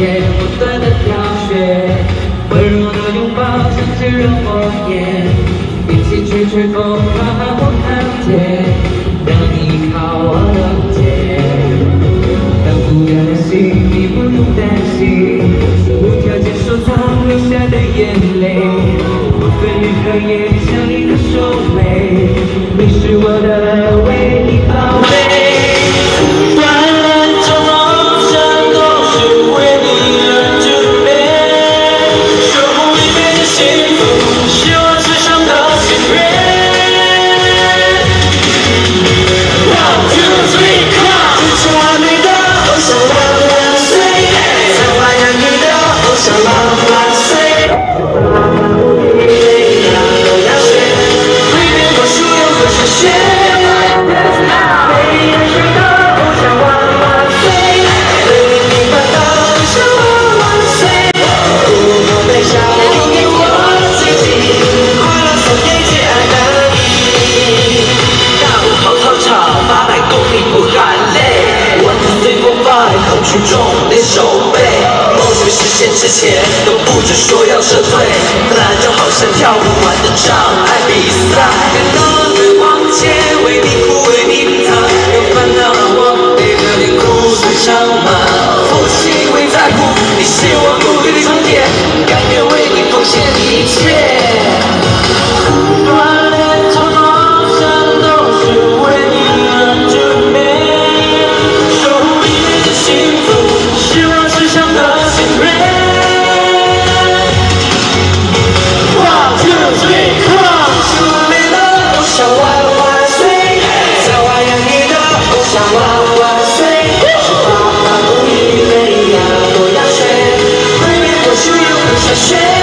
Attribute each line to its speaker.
Speaker 1: 界不断的飘雪，温柔的拥抱像炙热火焰，一起去吹风，看我看见，让你靠我。
Speaker 2: 去重连手背，梦想实现之前都不准说要撤退，本来就好像跳不完的障碍比赛。shame.